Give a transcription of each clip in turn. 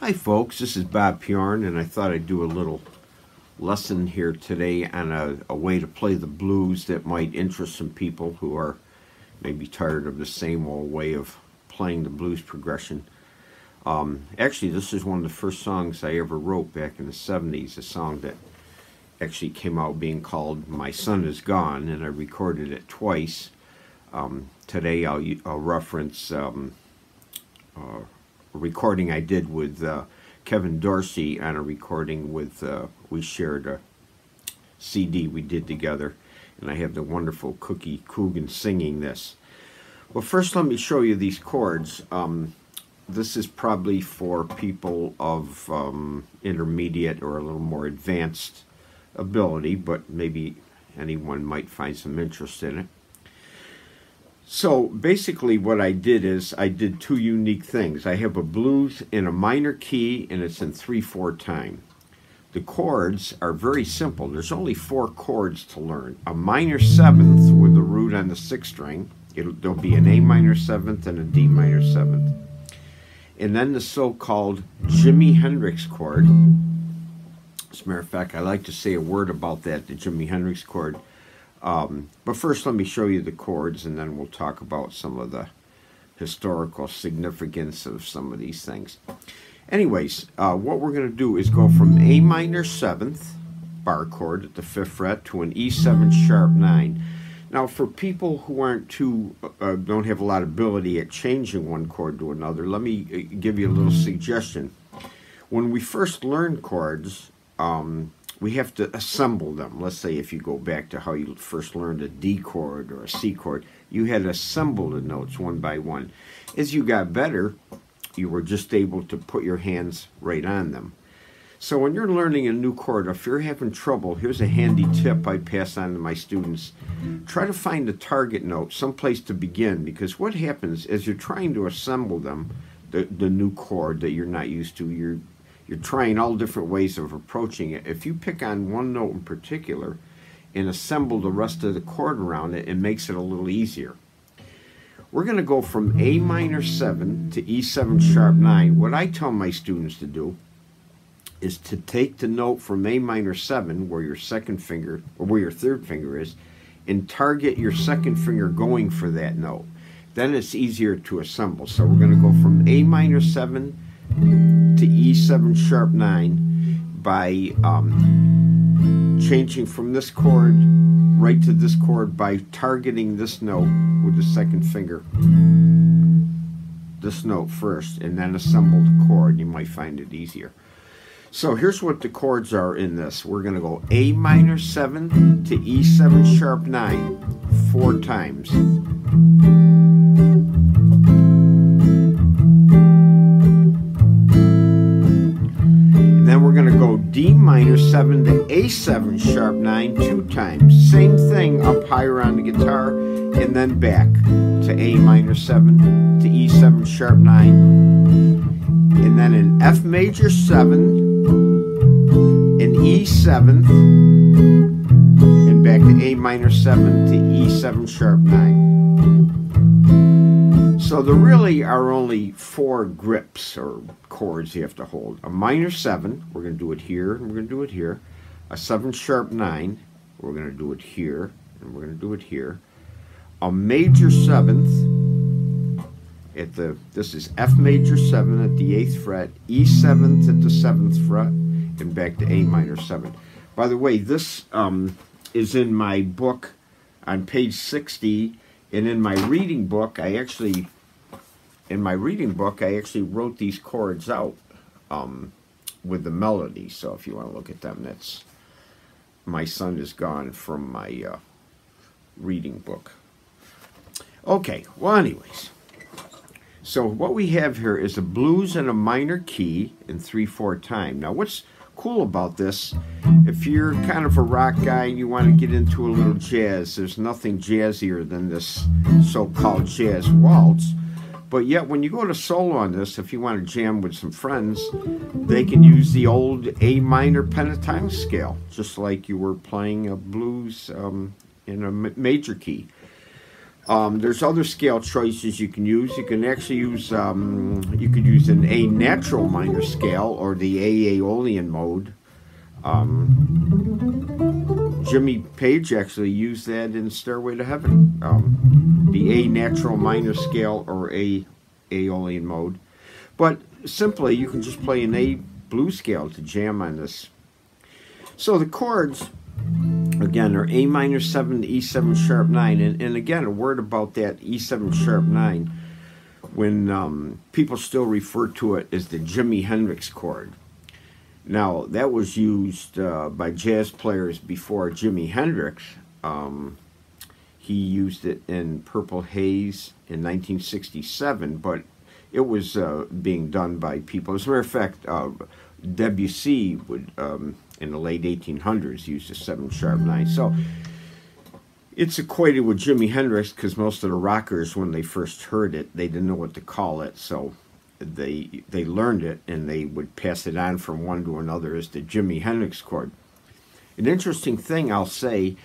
Hi folks, this is Bob Piorun and I thought I'd do a little lesson here today on a, a, way to play the blues that might interest some people who are maybe tired of the same old way of playing the blues progression. Um, actually, this is one of the first songs I ever wrote back in the 70s, a song that actually came out being called My Son Is Gone, and I recorded it twice. Um, today I'll, I'll reference um, uh, recording I did with uh, Kevin Dorsey on a recording with, uh, we shared a CD we did together, and I have the wonderful Cookie Coogan singing this. Well, first let me show you these chords. Um, this is probably for people of um, intermediate or a little more advanced ability, but maybe anyone might find some interest in it. So basically what I did is I did two unique things. I have a blues in a minor key and it's in 3-4 time. The chords are very simple. There's only four chords to learn. A minor seventh with the root on the sixth string. It'll, there'll be an A minor seventh and a D minor seventh. And then the so-called Jimi Hendrix chord. As a matter of fact, I like to say a word about that, the Jimi Hendrix chord. Um, but first, let me show you the chords, and then we'll talk about some of the historical significance of some of these things. Anyways, uh, what we're going to do is go from A minor 7th bar chord at the 5th fret to an E7 sharp 9. Now, for people who aren't too, uh, don't have a lot of ability at changing one chord to another, let me uh, give you a little suggestion. When we first learn chords, um, we have to assemble them. Let's say if you go back to how you first learned a D chord or a C chord, you had to assemble the notes one by one. As you got better, you were just able to put your hands right on them. So when you're learning a new chord, if you're having trouble, here's a handy tip I pass on to my students. Try to find a target note, someplace to begin, because what happens as you're trying to assemble them, the, the new chord that you're not used to, you're you're trying all different ways of approaching it. If you pick on one note in particular and assemble the rest of the chord around it, it makes it a little easier. We're going to go from A minor 7 to E7 sharp 9. What I tell my students to do is to take the note from A minor 7, where your second finger, or where your third finger is, and target your second finger going for that note. Then it's easier to assemble. So we're going to go from A minor 7 to E7 sharp 9 by um, changing from this chord right to this chord by targeting this note with the second finger. This note first and then assemble the chord. You might find it easier. So here's what the chords are in this. We're going to go A minor 7 to E7 sharp 9 four times. Minor 7 to A7 sharp 9 two times. Same thing up higher on the guitar and then back to A minor 7 to E7 sharp 9. And then an F major 7, an E7, and back to A minor 7 to E7 sharp 9. So there really are only four grips or chords you have to hold. A minor 7, we're going to do it here, and we're going to do it here. A 7 sharp 9, we're going to do it here, and we're going to do it here. A major 7th, at the this is F major 7 at the 8th fret, E 7th at the 7th fret, and back to A minor 7. By the way, this um, is in my book on page 60, and in my reading book, I actually in my reading book, I actually wrote these chords out um, with the melody. So if you want to look at them, that's My Son is Gone from my uh, reading book. Okay, well, anyways. So what we have here is a blues in a minor key in 3-4 time. Now what's cool about this, if you're kind of a rock guy and you want to get into a little jazz, there's nothing jazzier than this so-called jazz waltz. But yet, when you go to solo on this, if you want to jam with some friends, they can use the old A minor pentatonic scale, just like you were playing a blues um, in a major key. Um, there's other scale choices you can use. You can actually use um, you could use an A natural minor scale or the A Aeolian mode. Jimmy Page actually used that in Stairway to Heaven. Um, the A natural minor scale or A Aeolian mode. But simply, you can just play an A blues scale to jam on this. So the chords again are A minor 7 to E7 sharp 9 and, and again a word about that E7 sharp 9 when um, people still refer to it as the Jimi Hendrix chord. Now that was used uh, by jazz players before Jimi Hendrix. Um, he used it in Purple Haze in 1967, but it was uh, being done by people. As a matter of fact, uh, Debussy would um, in the late 1800s used a 7 sharp 9. So it's equated with Jimi Hendrix because most of the rockers, when they first heard it, they didn't know what to call it. So they they learned it and they would pass it on from one to another as the Jimi Hendrix chord. An interesting thing I'll say,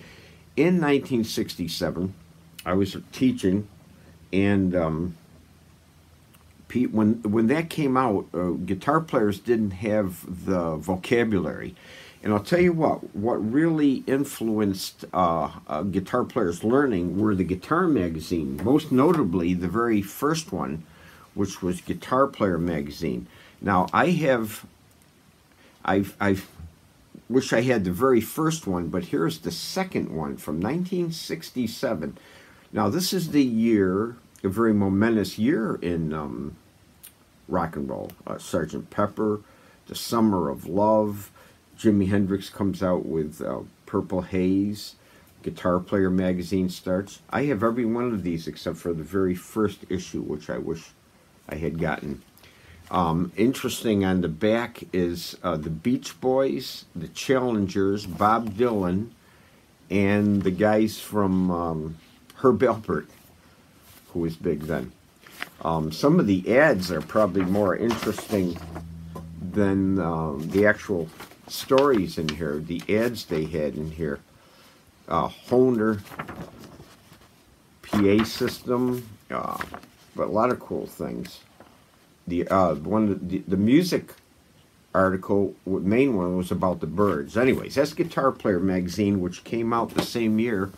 in 1967, I was teaching, and um, when when that came out, uh, guitar players didn't have the vocabulary. And I'll tell you what, what really influenced uh, uh, guitar players' learning were the guitar magazine, most notably the very first one, which was Guitar Player magazine. Now, I have, I've, I've wish I had the very first one, but here's the second one from 1967. Now, this is the year, a very momentous year in um, rock and roll. Uh, Sergeant Pepper, The Summer of Love, Jimi Hendrix comes out with uh, Purple Haze. Guitar Player magazine starts. I have every one of these except for the very first issue, which I wish I had gotten. Um, interesting on the back is uh, the Beach Boys, the Challengers, Bob Dylan, and the guys from um, Herb Alpert, who was big then. Um, some of the ads are probably more interesting than um, the actual stories in here, the ads they had in here. Uh, Hohner PA system, uh, but a lot of cool things. The uh, one the, the music article, main one was about the Byrds. Anyways, that's Guitar Player magazine, which came out the same year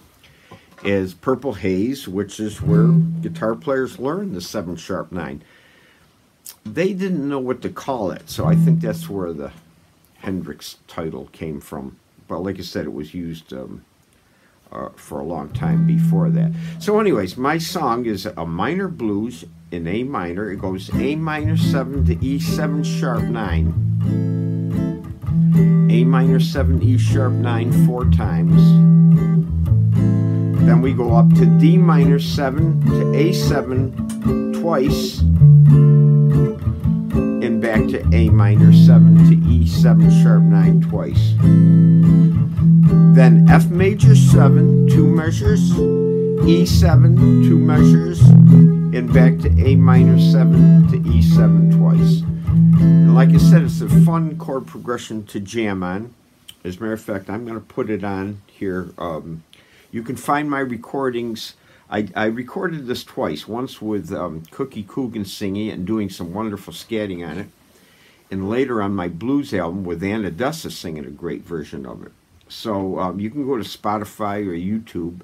as Purple Haze, which is where guitar players learn the seven sharp nine. They didn't know what to call it, so I think that's where the Hendrix title came from. But like I said, it was used um, uh, for a long time before that. So anyways, my song is a minor blues in A minor. It goes A minor 7 to E7 sharp 9. A minor 7, E sharp 9 four times. Then we go up to D minor 7 to A7 twice and back to A minor 7 to E7 sharp 9 twice. Then F major 7, two measures, E7, two measures, and back to A minor 7 to E7 twice. And like I said, it's a fun chord progression to jam on. As a matter of fact, I'm going to put it on here. Um, you can find my recordings I, I recorded this twice, once with um, Cookie Coogan singing and doing some wonderful scatting on it, and later on my blues album with Anna Dessa singing a great version of it. So um, you can go to Spotify or YouTube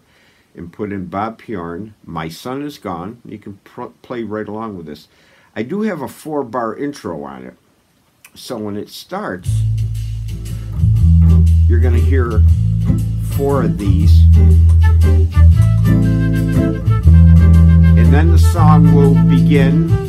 and put in Bob Piorun, My Son Is Gone. You can play right along with this. I do have a four bar intro on it. So when it starts, you're going to hear four of these and then the song will begin.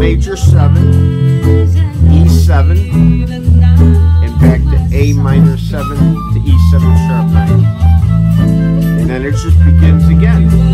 Major 7 E7, and back to A minor 7 to E7 sharp 9. And then it just begins again.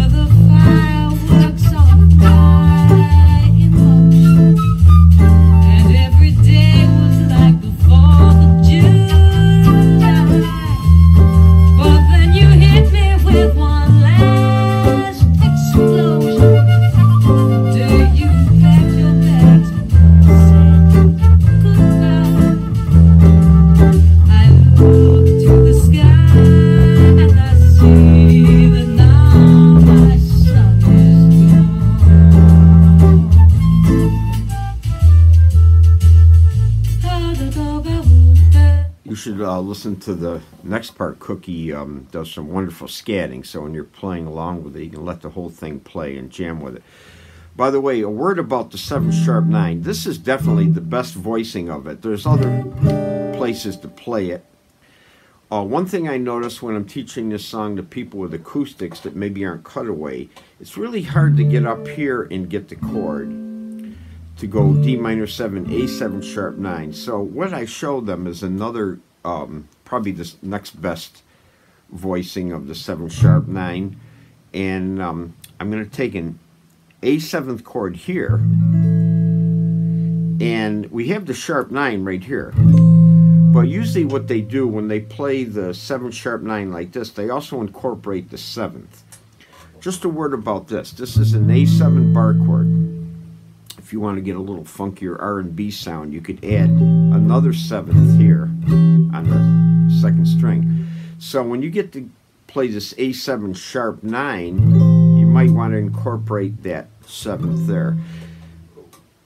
Listen to the next part. Cookie um, does some wonderful scatting, so when you're playing along with it, you can let the whole thing play and jam with it. By the way, a word about the 7 sharp 9. This is definitely the best voicing of it. There's other places to play it. Uh, one thing I notice when I'm teaching this song to people with acoustics that maybe aren't cutaway, it's really hard to get up here and get the chord to go D minor 7, A7 sharp 9. So what I show them is another, um, probably the next best voicing of the 7 sharp 9. And um, I'm going to take an A7th chord here. And we have the sharp 9 right here. But usually what they do when they play the 7 sharp 9 like this, they also incorporate the 7th. Just a word about this. This is an A7 bar chord. If you want to get a little funkier R&B sound, you could add another 7th here on the second string. So when you get to play this A7 sharp 9, you might want to incorporate that 7th there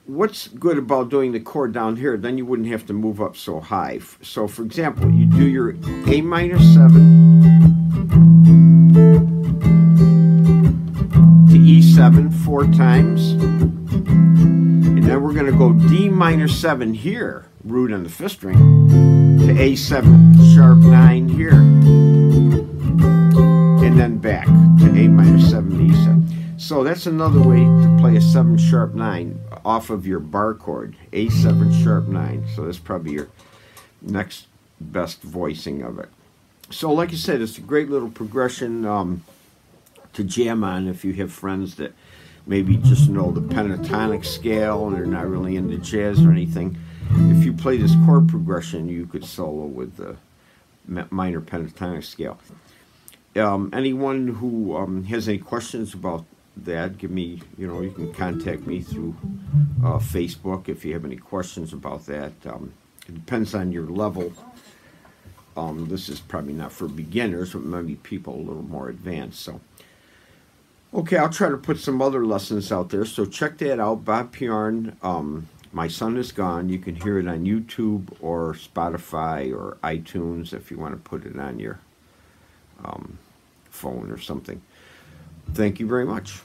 what's good about doing the chord down here, then you wouldn't have to move up so high. So for example, you do your A minor 7 to E7 four times. D minor 7 here, root on the fifth string, to A7 sharp 9 here. And then back to A minor 7 to E7. So that's another way to play a 7 sharp 9 off of your bar chord, A7 sharp 9. So that's probably your next best voicing of it. So like I said, it's a great little progression um, to jam on if you have friends that maybe just know the pentatonic scale and they're not really into jazz or anything. If you play this chord progression, you could solo with the minor pentatonic scale. Um, anyone who um, has any questions about that, give me, you know, you can contact me through uh, Facebook if you have any questions about that. Um, it depends on your level. Um, this is probably not for beginners, but maybe people a little more advanced. So, okay, I'll try to put some other lessons out there. So check that out, Bob Piorun. Um, My Son is Gone. You can hear it on YouTube or Spotify or iTunes if you want to put it on your um, phone or something. Thank you very much.